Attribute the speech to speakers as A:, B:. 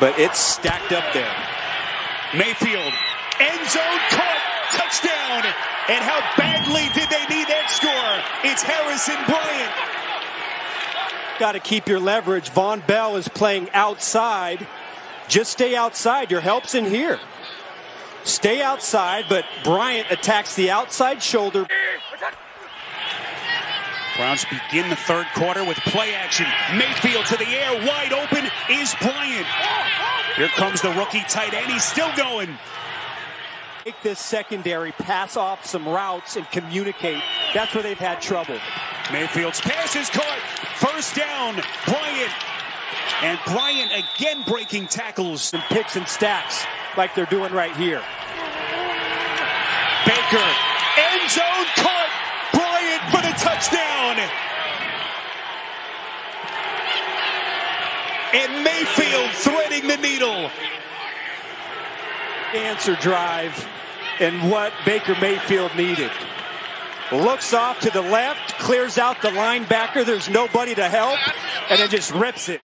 A: but it's stacked up there.
B: Mayfield, end zone caught, touchdown. And how badly did they need that score? It's Harrison Bryant.
A: Got to keep your leverage. Vonn Bell is playing outside. Just stay outside. Your help's in here. Stay outside, but Bryant attacks the outside shoulder.
B: Browns begin the third quarter with play action. Mayfield to the air, wide open is Bryant. Here comes the rookie tight end. He's still going.
A: Make this secondary pass off some routes and communicate. That's where they've had trouble.
B: Mayfield's pass is caught. First down, Bryant. And Bryant again breaking tackles.
A: And picks and stacks like they're doing right here.
B: Baker, end zone caught. Bryant for the touchdown. And Mayfield threading the needle.
A: Answer drive and what Baker Mayfield needed. Looks off to the left, clears out the linebacker. There's nobody to help, and then just rips it.